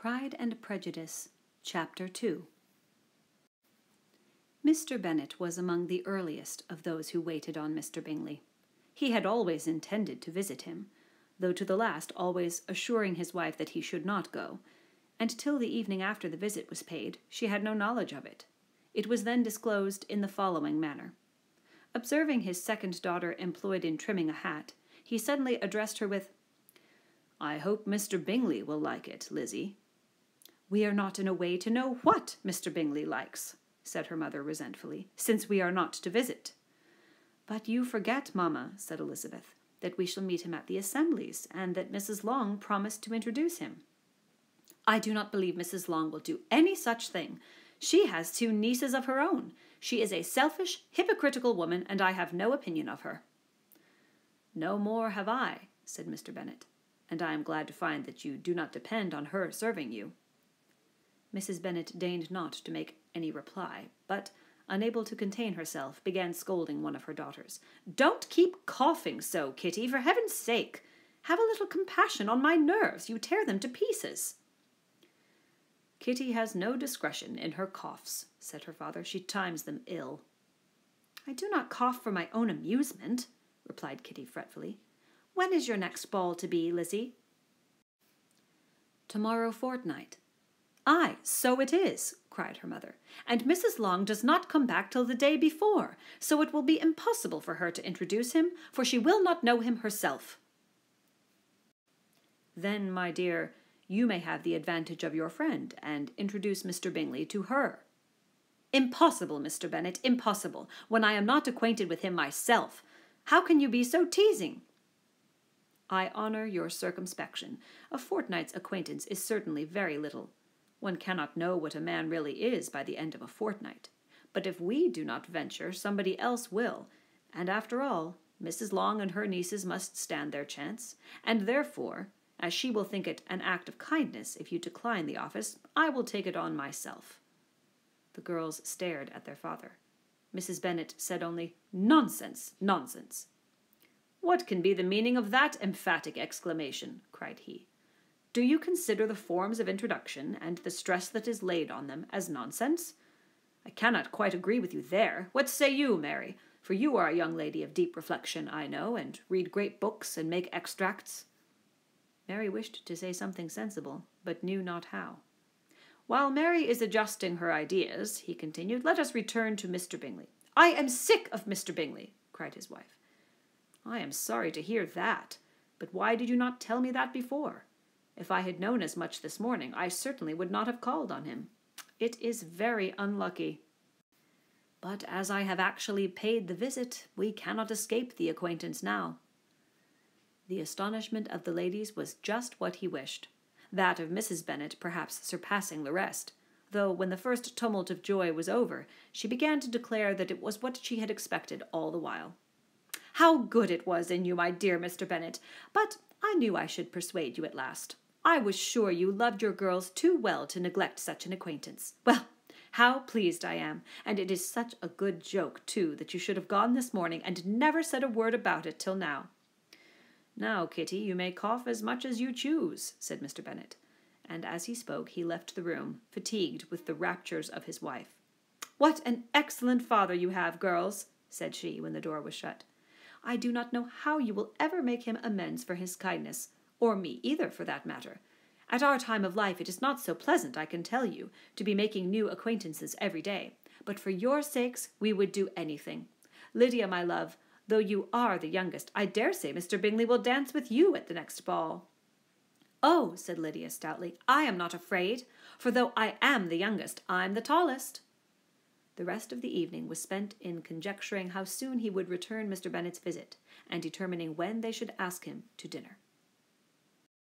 Pride and Prejudice, Chapter 2 Mr. Bennet was among the earliest of those who waited on Mr. Bingley. He had always intended to visit him, though to the last always assuring his wife that he should not go, and till the evening after the visit was paid she had no knowledge of it. It was then disclosed in the following manner. Observing his second daughter employed in trimming a hat, he suddenly addressed her with, I hope Mr. Bingley will like it, Lizzie. We are not in a way to know what Mr. Bingley likes, said her mother resentfully, since we are not to visit. But you forget, mamma, said Elizabeth, that we shall meet him at the assemblies, and that Mrs. Long promised to introduce him. I do not believe Mrs. Long will do any such thing. She has two nieces of her own. She is a selfish, hypocritical woman, and I have no opinion of her. No more have I, said Mr. Bennet, and I am glad to find that you do not depend on her serving you. Mrs. Bennet deigned not to make any reply, but, unable to contain herself, began scolding one of her daughters. Don't keep coughing so, Kitty, for heaven's sake. Have a little compassion on my nerves. You tear them to pieces. Kitty has no discretion in her coughs, said her father. She times them ill. I do not cough for my own amusement, replied Kitty fretfully. When is your next ball to be, Lizzie? Tomorrow fortnight. Ay, so it is, cried her mother, and Mrs. Long does not come back till the day before, so it will be impossible for her to introduce him, for she will not know him herself. Then, my dear, you may have the advantage of your friend, and introduce Mr. Bingley to her. Impossible, Mr. Bennet, impossible, when I am not acquainted with him myself. How can you be so teasing? I honour your circumspection. A fortnight's acquaintance is certainly very little. One cannot know what a man really is by the end of a fortnight. But if we do not venture, somebody else will, and after all, Mrs. Long and her nieces must stand their chance, and therefore, as she will think it an act of kindness if you decline the office, I will take it on myself. The girls stared at their father. Mrs. Bennet said only, Nonsense, nonsense. What can be the meaning of that emphatic exclamation? cried he. Do you consider the forms of introduction, and the stress that is laid on them, as nonsense? I cannot quite agree with you there. What say you, Mary? For you are a young lady of deep reflection, I know, and read great books and make extracts. Mary wished to say something sensible, but knew not how. While Mary is adjusting her ideas, he continued, let us return to Mr. Bingley. I am sick of Mr. Bingley, cried his wife. I am sorry to hear that, but why did you not tell me that before? If I had known as much this morning, I certainly would not have called on him. It is very unlucky. But as I have actually paid the visit, we cannot escape the acquaintance now. The astonishment of the ladies was just what he wished, that of Mrs. Bennet perhaps surpassing the rest, though when the first tumult of joy was over, she began to declare that it was what she had expected all the while. How good it was in you, my dear Mr. Bennet! But I knew I should persuade you at last. I was sure you loved your girls too well to neglect such an acquaintance. Well, how pleased I am, and it is such a good joke, too, that you should have gone this morning and never said a word about it till now. Now, Kitty, you may cough as much as you choose, said Mr. Bennet, and as he spoke he left the room, fatigued with the raptures of his wife. What an excellent father you have, girls, said she, when the door was shut. I do not know how you will ever make him amends for his kindness or me either, for that matter. At our time of life it is not so pleasant, I can tell you, to be making new acquaintances every day, but for your sakes we would do anything. Lydia, my love, though you are the youngest, I dare say Mr. Bingley will dance with you at the next ball. Oh, said Lydia stoutly, I am not afraid, for though I am the youngest, I'm the tallest. The rest of the evening was spent in conjecturing how soon he would return Mr. Bennet's visit, and determining when they should ask him to dinner.